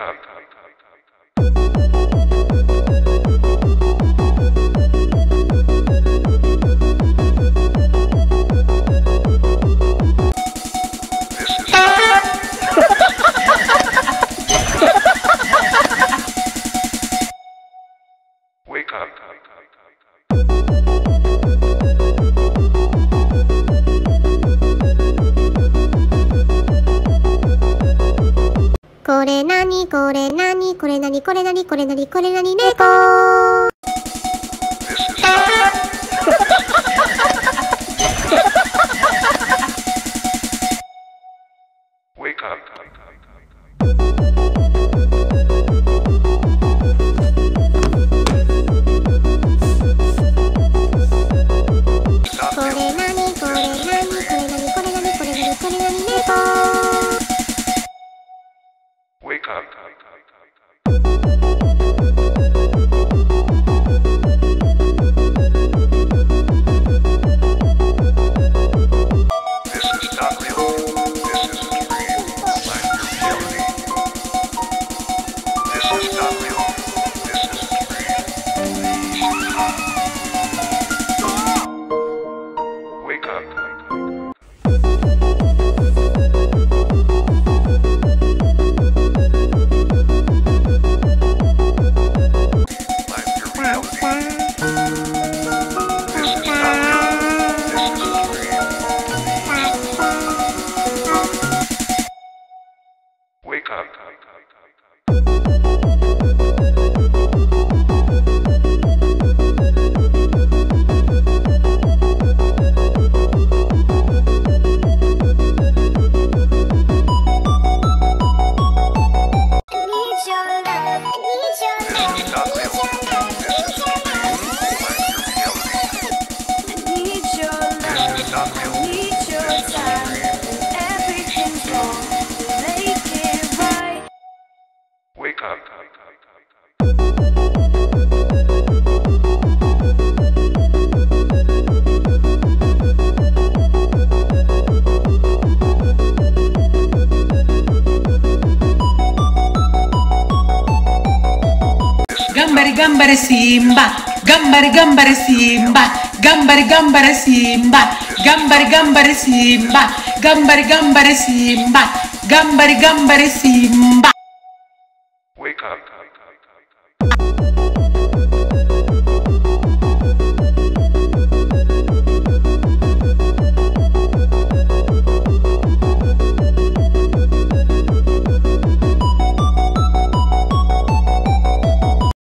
Africa. これなにこれなにこれなにこれなにこれなにこれな Wake up. Hub. Cabo. gambare Simba, gambare gambare Simba, gambare gambare Simba, gambare gambare Simba, gambare gambare Simba, gambari gambari Simba.